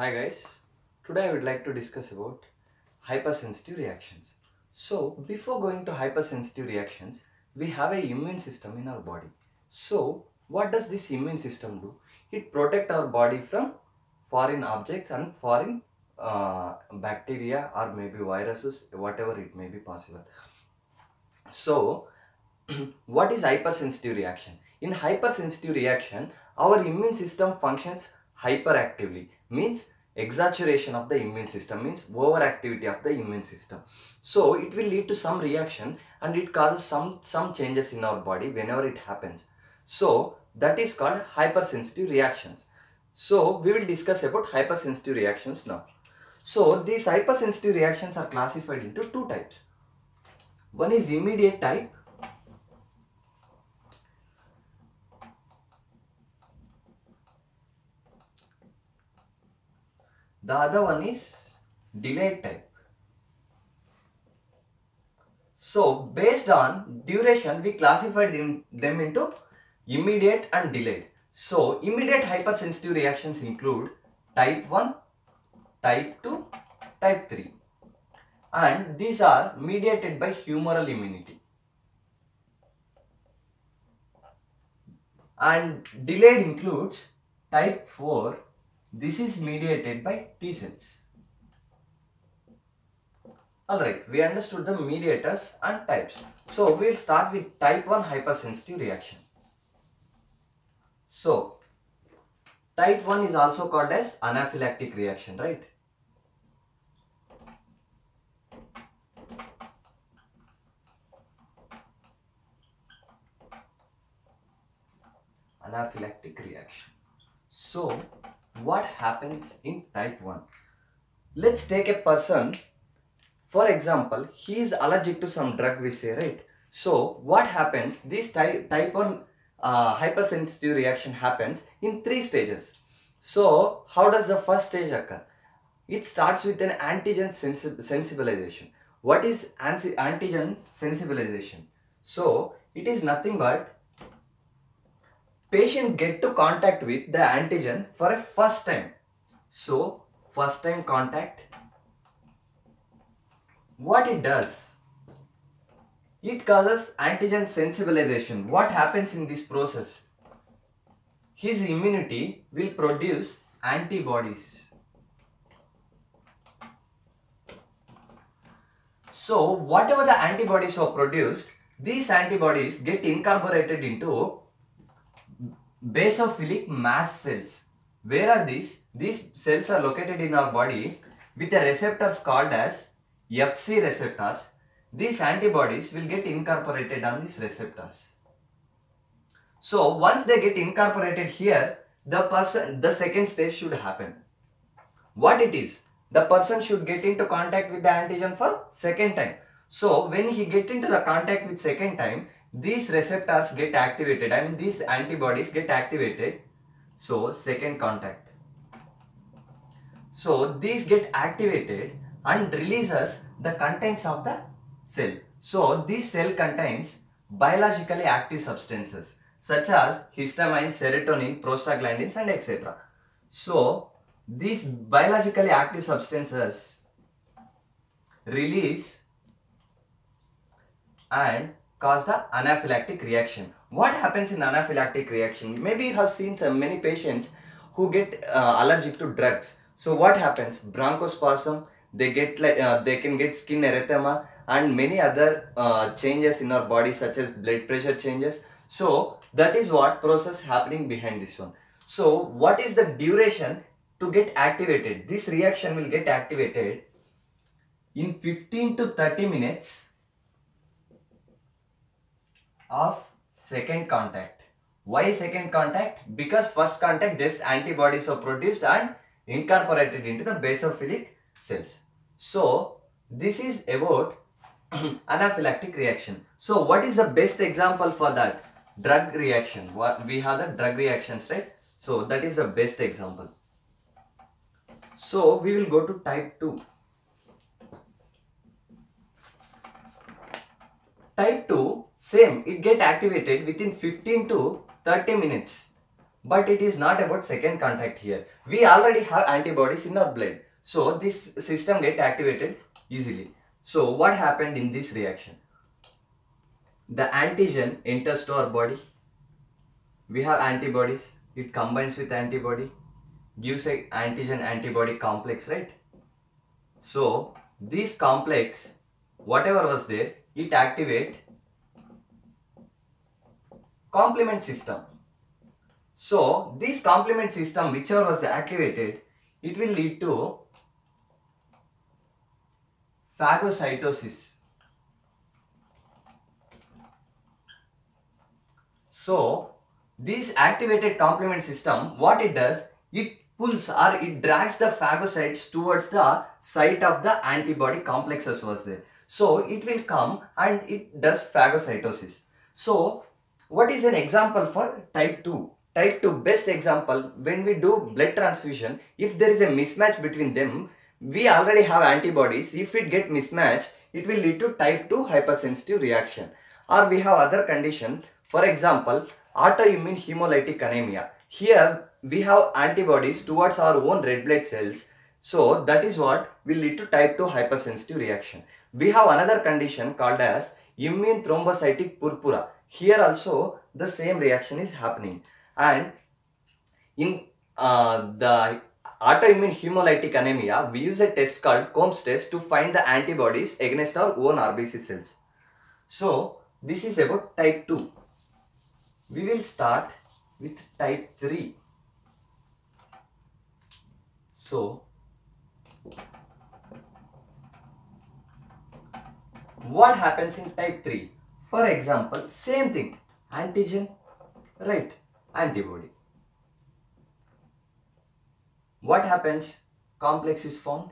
Hi guys, today I would like to discuss about hypersensitive reactions. So before going to hypersensitive reactions, we have a immune system in our body. So what does this immune system do? It protect our body from foreign objects and foreign uh, bacteria or maybe viruses, whatever it may be possible. So what is hypersensitive reaction? In hypersensitive reaction, our immune system functions hyperactively means exaggeration of the immune system means overactivity of the immune system. So it will lead to some reaction and it causes some some changes in our body whenever it happens. So that is called hypersensitive reactions. So we will discuss about hypersensitive reactions now. So these hypersensitive reactions are classified into two types. One is immediate type The other one is delayed type. So based on duration, we classified them, them into immediate and delayed. So immediate hypersensitive reactions include type 1, type 2, type 3 and these are mediated by humoral immunity. And delayed includes type 4 this is mediated by T cells. Alright, we understood the mediators and types. So, we will start with type 1 hypersensitive reaction. So, type 1 is also called as anaphylactic reaction, right? Anaphylactic reaction. So, what happens in type 1 let's take a person. For example he is allergic to some drug we say right? So what happens? This type, type 1 uh, hypersensitive reaction happens in three stages. So how does the first stage occur? It starts with an antigen sensi sensibilization. What is antigen sensibilization? So it is nothing but patient get to contact with the antigen for a first time. So, first time contact, what it does? It causes antigen sensibilization. What happens in this process? His immunity will produce antibodies. So, whatever the antibodies are produced, these antibodies get incorporated into basophilic mast cells. Where are these? These cells are located in our body with the receptors called as FC receptors. These antibodies will get incorporated on these receptors. So once they get incorporated here, the person, the second stage should happen. What it is? The person should get into contact with the antigen for second time. So when he get into the contact with second time, these receptors get activated I mean these antibodies get activated. So second contact. So these get activated and releases the contents of the cell. So this cell contains biologically active substances such as histamine serotonin prostaglandins and etc so these biologically active substances release and cause the anaphylactic reaction. What happens in anaphylactic reaction? Maybe you have seen some many patients who get uh, allergic to drugs. So what happens? Bronchospasm, they get like uh, they can get skin erythema and many other uh, changes in our body such as blood pressure changes. So that is what process happening behind this one. So what is the duration to get activated? This reaction will get activated in 15 to 30 minutes of second contact. Why second contact? Because first contact just antibodies are produced and incorporated into the basophilic cells. So this is about anaphylactic reaction. So what is the best example for that? Drug reaction. What we have the drug reactions, right? So that is the best example. So we will go to type 2. Type 2 same, it get activated within 15 to 30 minutes but it is not about second contact here. We already have antibodies in our blood. So this system get activated easily. So what happened in this reaction? The antigen enters to our body. We have antibodies. It combines with antibody. Gives a antigen antibody complex, right? So this complex, whatever was there, it activate complement system. So this complement system, whichever was activated, it will lead to phagocytosis. So this activated complement system, what it does, it pulls or it drags the phagocytes towards the site of the antibody complexes was there. So it will come and it does phagocytosis. So what is an example for type 2? Type 2 best example when we do blood transfusion if there is a mismatch between them we already have antibodies if it get mismatched it will lead to type 2 hypersensitive reaction or we have other condition for example autoimmune hemolytic anemia here we have antibodies towards our own red blood cells so that is what will lead to type 2 hypersensitive reaction we have another condition called as immune thrombocytic purpura here also the same reaction is happening and in uh, the autoimmune hemolytic anemia, we use a test called Coombs test to find the antibodies against our own RBC cells. So, this is about type 2. We will start with type 3. So, what happens in type 3? For example, same thing, antigen, right? antibody. What happens? Complex is formed.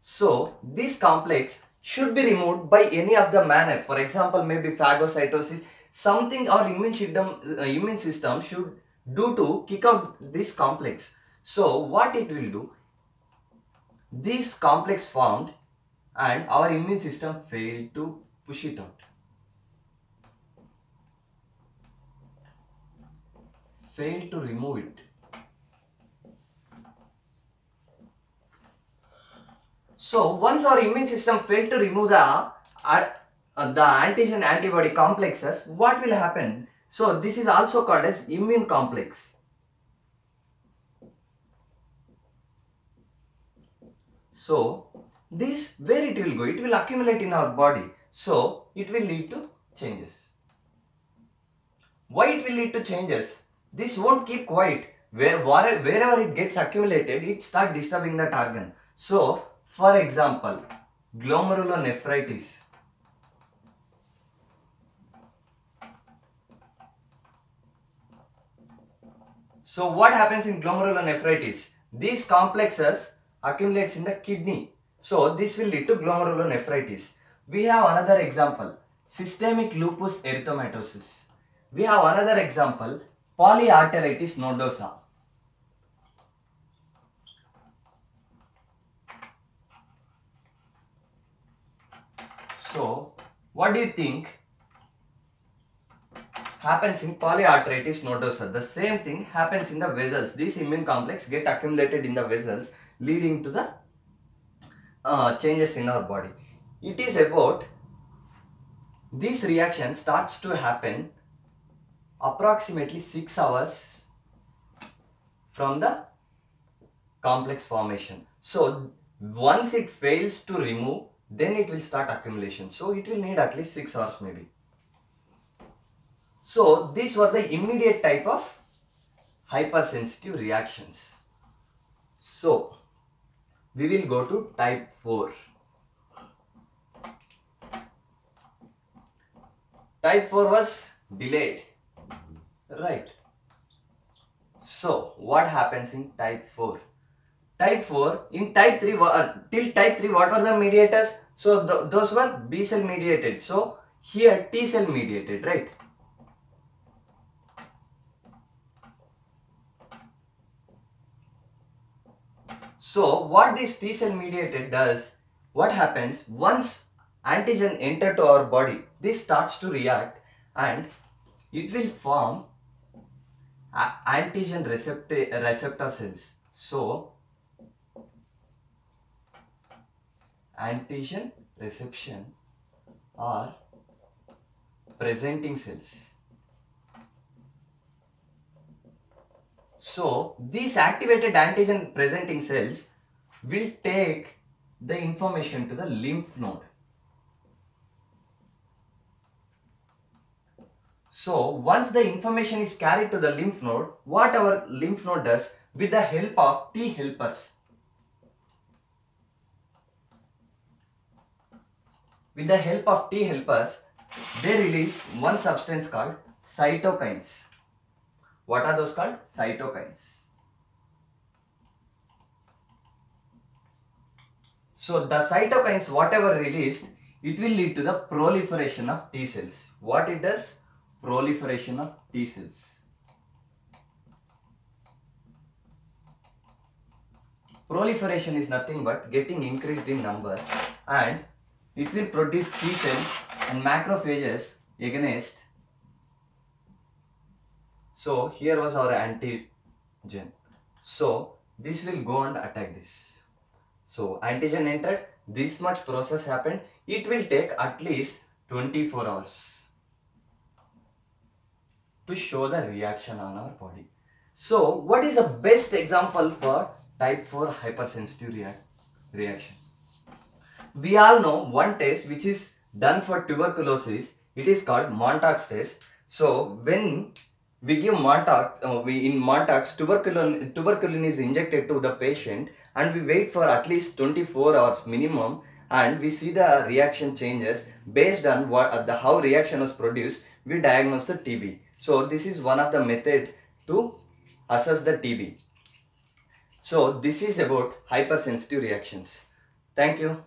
So, this complex should be removed by any of the manner. For example, maybe phagocytosis, something our immune system, uh, immune system should do to kick out this complex. So, what it will do? This complex formed and our immune system failed to push it out. fail to remove it. So once our immune system failed to remove the uh, uh, the antigen antibody complexes, what will happen? So this is also called as immune complex. So this where it will go? It will accumulate in our body. So it will lead to changes. Why it will lead to changes? This won't keep quiet. Where, wherever it gets accumulated, it start disturbing that organ. So, for example, glomerulonephritis. So, what happens in glomerulonephritis? These complexes accumulates in the kidney. So, this will lead to glomerulonephritis. We have another example, systemic lupus erythematosus. We have another example, polyarteritis nodosa. So, what do you think happens in polyarteritis nodosa? The same thing happens in the vessels. These immune complex get accumulated in the vessels leading to the uh, changes in our body. It is about this reaction starts to happen approximately 6 hours from the complex formation. So once it fails to remove then it will start accumulation. So it will need at least 6 hours maybe. So these were the immediate type of hypersensitive reactions. So we will go to type 4. Type 4 was delayed. Right. So what happens in type 4 type 4 in type 3 uh, till type 3 what were the mediators? So th those were b cell mediated. So here t cell mediated right so what this t cell mediated does what happens once antigen enter to our body this starts to react and it will form antigen receptor, receptor cells. So, antigen reception or presenting cells. So, these activated antigen presenting cells will take the information to the lymph node. So, once the information is carried to the lymph node, what our lymph node does with the help of T helpers. With the help of T helpers, they release one substance called cytokines. What are those called? Cytokines. So the cytokines, whatever released, it will lead to the proliferation of T cells. What it does? Proliferation of T cells. Proliferation is nothing but getting increased in number and it will produce T cells and macrophages against. So here was our antigen. So this will go and attack this. So antigen entered, this much process happened. It will take at least 24 hours to show the reaction on our body. So what is the best example for type 4 hypersensitive react reaction? We all know one test which is done for tuberculosis. It is called Mantoux test. So when we give Mantoux, uh, we in Mantoux tuberculin, tuberculin is injected to the patient and we wait for at least 24 hours minimum and we see the reaction changes based on what uh, the how reaction was produced we diagnose the TB so this is one of the method to assess the TB so this is about hypersensitive reactions. Thank you